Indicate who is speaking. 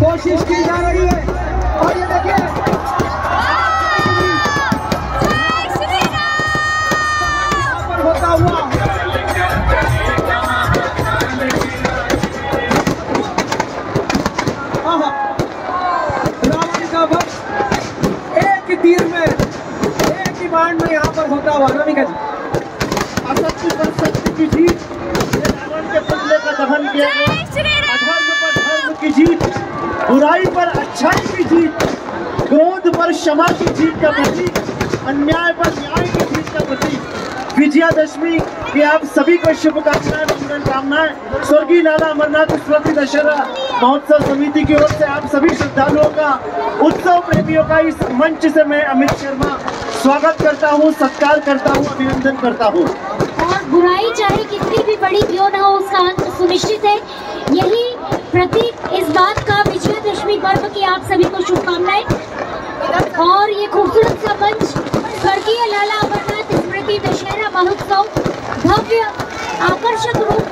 Speaker 1: कोशिश की जा रही है और ये देखिए बाण में यहाँ पर होता हुआ नमिका जी
Speaker 2: असत्य पर सत्य की जीत। के पुतले का दहन किया गया। अधर्म पर धर्म की जीत बुराई पर अच्छाई की जीत क्रोध पर क्षमा की जीत का प्रतीक अन्याय पर न्याय की जीत का प्रतीक। विजयादशमी की आप सभी को शुभकामनाएँ मंगल कामनाएँ। स्वर्गीय लाला अमरनाथ स्मृति दशहरा महोत्सव समिति की ओर से आप सभी श्रद्धालुओं का उत्सव प्रेमियों का इस मंच से मैं अमित शर्मा स्वागत करता हूँ, सत्कार करता हूँ, अभिनंदन करता हूँ।
Speaker 3: और बुराई चाहे कितनी भी बड़ी क्यों ना हो, उसका अंत सुनिश्चित है। यही प्रतीक इस बात का विजयादशमी पर्व की आप सभी को शुभकामनाएँ। और ये खूबसूरत सा मंच, स्वर्गीय लाला अमरनाथ स्मृति दशहरा महोत्सव, भव्य, आकर्षक रूप